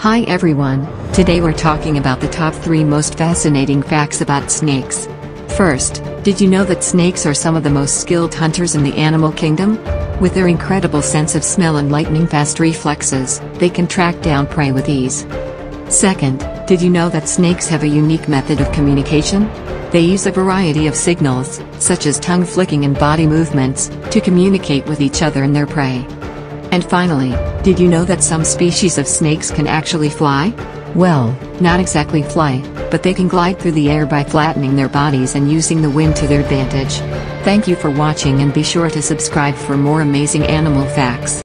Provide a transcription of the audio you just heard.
Hi everyone, today we're talking about the top 3 most fascinating facts about snakes. First, did you know that snakes are some of the most skilled hunters in the animal kingdom? With their incredible sense of smell and lightning fast reflexes, they can track down prey with ease. Second, did you know that snakes have a unique method of communication? They use a variety of signals, such as tongue flicking and body movements, to communicate with each other and their prey. And finally, did you know that some species of snakes can actually fly? Well, not exactly fly, but they can glide through the air by flattening their bodies and using the wind to their advantage. Thank you for watching and be sure to subscribe for more amazing animal facts.